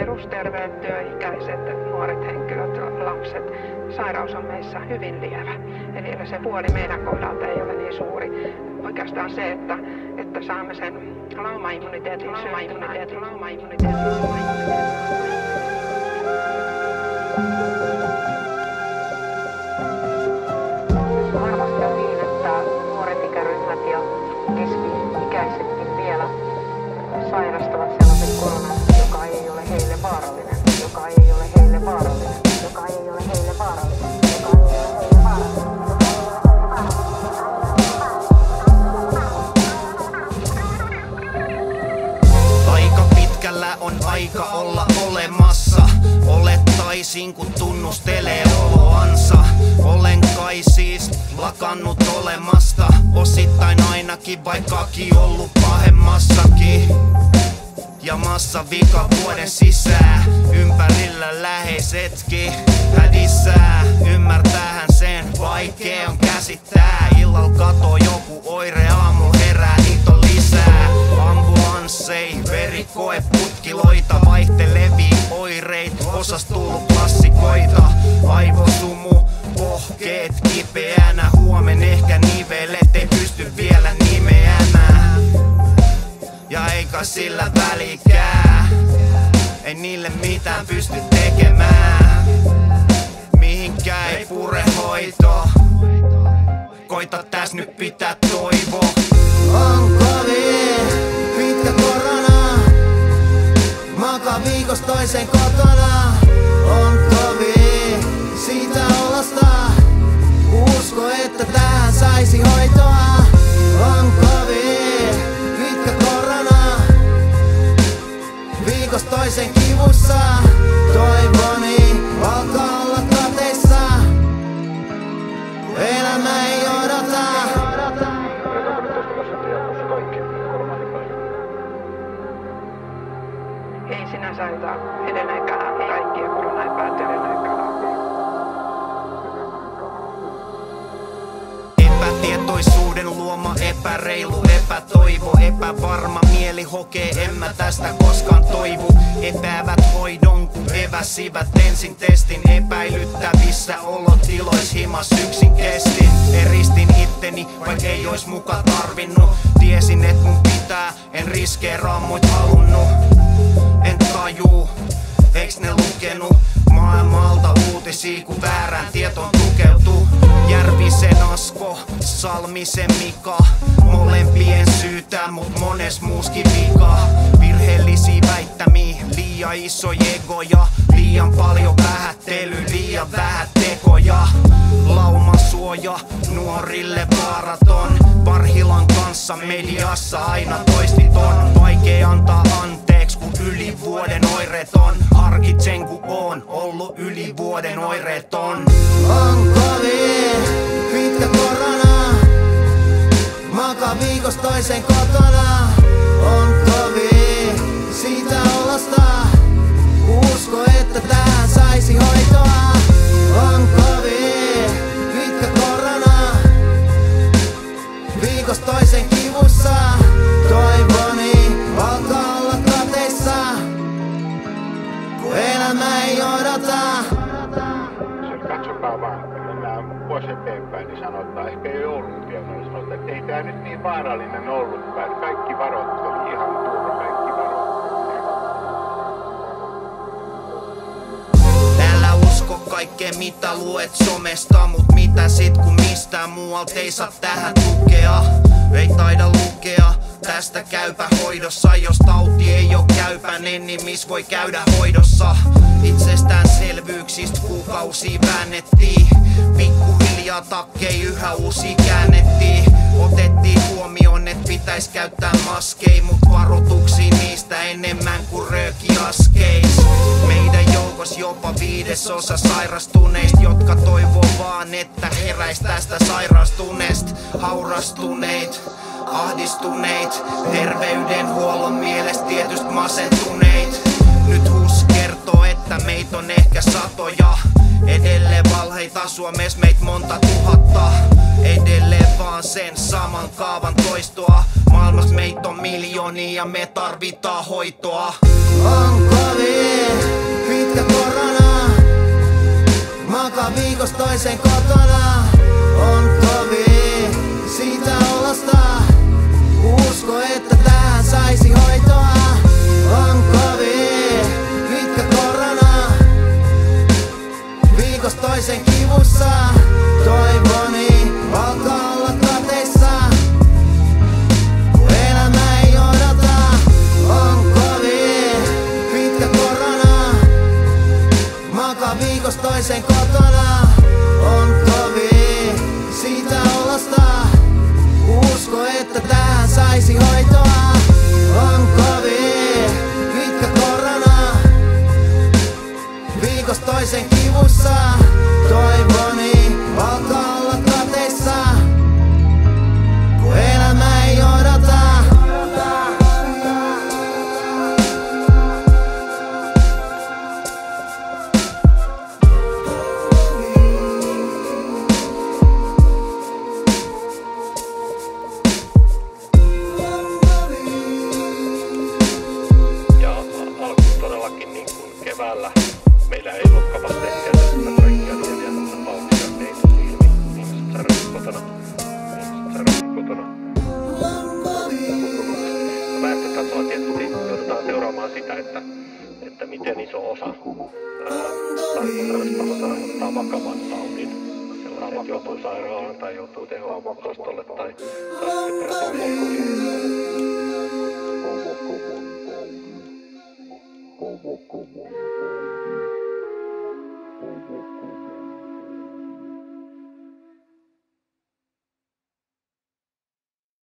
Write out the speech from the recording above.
perusterveet, työikäiset, nuoret henkilöt, lapset. Sairaus on meissä hyvin lievä. Eli se puoli meidän kohdalta ei ole niin suuri. Oikeastaan se, että, että saamme sen laumaimmuniteetin, laumaimmuniteetin, laumaimmuniteetin, Varmasti on niin, että nuoret ikäryhmät ja keski-ikäisetkin vielä sairastavat sellaisen joka ei ole heille vaarallinen, joka ei ole heille vaarallinen. Aika pitkällä on aika olla olemassa. Olettaisin kun tunnustelee oloansa. Olen kai siis lakannut olemasta. Osittain ainakin vaikkakin ollut pahemmassakin ja massa vika vuoden sisään. Ympärillä läheisetkin hädissää Ymmärtäähän sen vaikea on käsittää. Illal katoo joku oire aamu herää niitä lisää. Ambulansseja, verikoe, putkiloita Vaihtelevia oireit, osas tullut klassikoita. Aivosumu, pohkeet kipeänä. Huomen ehkä nivelet ei pysty vielä nimeämään eikä sillä välikää Ei niille mitään pysty tekemään Mihinkään ei pure hoito Koita täs nyt pitää toivo On kovin pitkä korona. Makaa viikosta toisen kotona. On kovin siitä olosta. Usko, että tähän saisi hoitoa. Toisen kivussa. Toivoni alkaa olla kateissa. Elämä ei odota. Ei sinänsä aita edelleenkään kaikkia korona epäreilu epätoivo Epävarma mieli hokee en mä tästä koskaan toivu. Epäävät hoidon kun eväsivät ensin testin Epäilyttävissä olotilois himas yksin kestin Eristin itteni vaik ei ois muka tarvinnut. Tiesin et mun pitää en riskeeraa muit halunnut. En tajuu Eiks ne lukenut? Maailmalta uutisia kun väärään Salmisen Mika. Molempien syytä mut mones muuskin vika. Virheellisiä väittämiä, liian iso egoja. Liian paljon vähättely, liian vähän tekoja. Laumasuoja, nuorille vaaraton. Parhilan kanssa mediassa aina toistiton. Vaikea antaa anteeksi kun yli vuoden oireeton Harkitsen kun on ollut yli vuoden oireeton On Makaa viikosta toisen tämä nyt niin vaarallinen ollutkaan, että kaikki varoitteli ihan turha, kaikki varoitteli. Kaikkea mitä luet somesta Mut mitä sit kun mistään muualta ei saa tähän tukea Ei taida lukea tästä käypä hoidossa. Jos tauti ei oo käypäinen niin miss voi käydä hoidossa. Itsestäänselvyyksistä kuukausia väännettiin. Pikkuhiljaa takkei yhä uusi käännettiin. Otettiin huomioon et pitäis käyttää maskei Mut varoituksiin niistä enemmän kuin röökiaskeis Meidän joukos jopa viidesosa sairastuneista Jotka toivoo vaan että heräis tästä sairastuneesta. Haurastuneet, Ahdistuneit, terveydenhuollon mielestä tietyst masentuneit. Nyt HUS kertoo, että meitä on ehkä satoja, edelleen valheita Suomessa meitä monta tuhatta. Edelleen vaan sen saman kaavan toistoa, maailmassa meitä on miljoonia, me tarvitaan hoitoa. On kovin pitkä korona, maka viikosta toisen kotona. Saisi hoitoa. Keväällä meillä ei ollut kapasiteettia tehdä kaikkia lieviä tapauksia. Ne ei tullut ilmi. Ihmiset sairastuivat kotona. Ihmiset sairastuivat kotona. Väestötasolla tietysti joudutaan seuraamaan sitä, että, että miten iso osa kotona ottaa vakavan taudin. Sellaiset joutuu sairaalaan tai joutuu teho-osastolle tai, tai sitten.